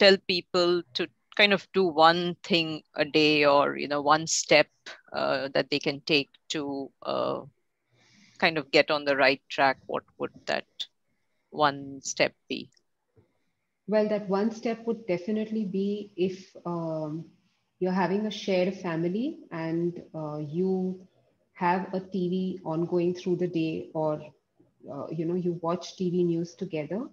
tell people to kind of do one thing a day or you know one step uh, that they can take to uh, kind of get on the right track what would that one step be? Well that one step would definitely be if um, you're having a shared family and uh, you have a tv ongoing through the day or uh, you know you watch tv news together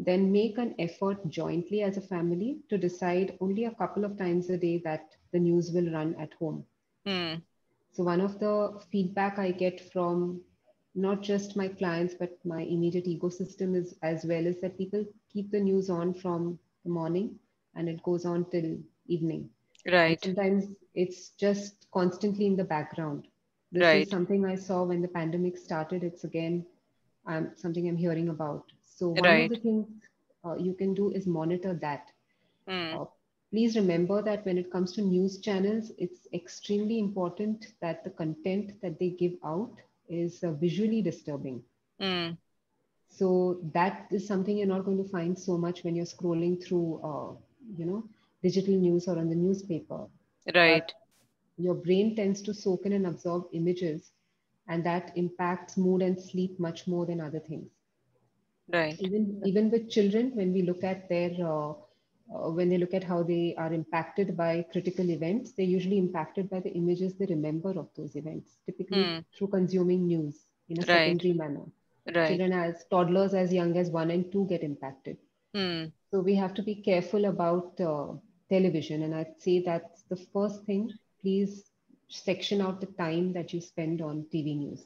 then make an effort jointly as a family to decide only a couple of times a day that the news will run at home. Mm. So, one of the feedback I get from not just my clients, but my immediate ecosystem is as well is that people keep the news on from the morning and it goes on till evening. Right. And sometimes it's just constantly in the background. This right. is something I saw when the pandemic started. It's again um, something I'm hearing about. So one right. of the things uh, you can do is monitor that. Mm. Uh, please remember that when it comes to news channels, it's extremely important that the content that they give out is uh, visually disturbing. Mm. So that is something you're not going to find so much when you're scrolling through, uh, you know, digital news or on the newspaper. Right. But your brain tends to soak in and absorb images, and that impacts mood and sleep much more than other things right even even with children when we look at their uh, uh, when they look at how they are impacted by critical events they're usually impacted by the images they remember of those events typically mm. through consuming news in a right. secondary manner right. children as toddlers as young as one and two get impacted mm. so we have to be careful about uh, television and i'd say that's the first thing please section out the time that you spend on tv news